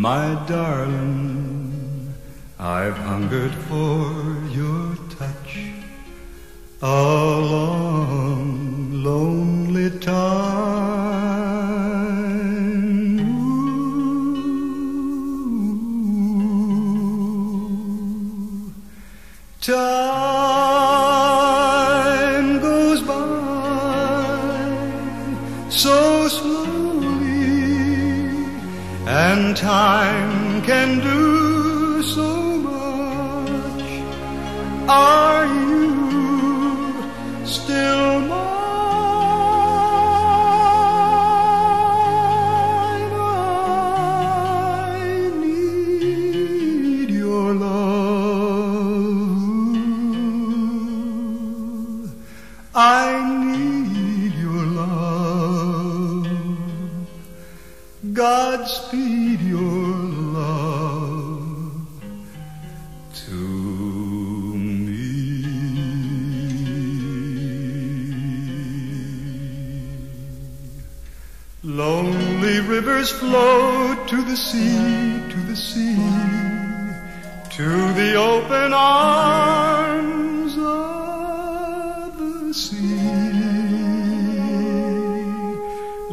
my darling, I've hungered for your touch a long, lonely time. Ooh. Time goes by so slowly, and time can do so much. Are you still mine? I need your love. I need Godspeed your love to me. Lonely rivers flow to the sea, to the sea, to the open arms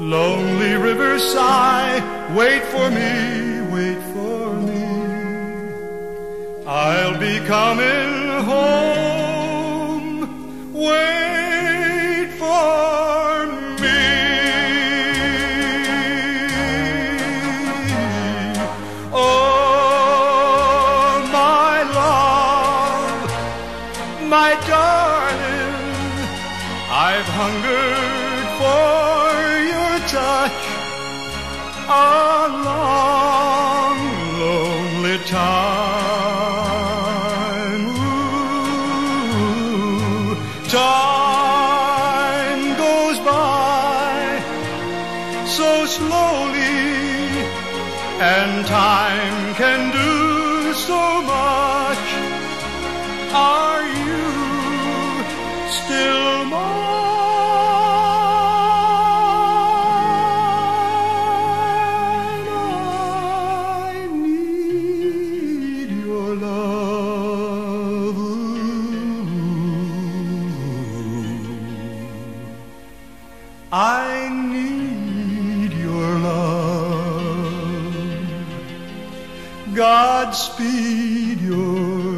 Lonely rivers sigh, wait for me, wait for me. I'll be coming home. Wait for me. Oh, my love, my darling, I've hungered for touch a long, lonely time. Ooh, time goes by so slowly, and time can do so much. Are I need your love. Godspeed your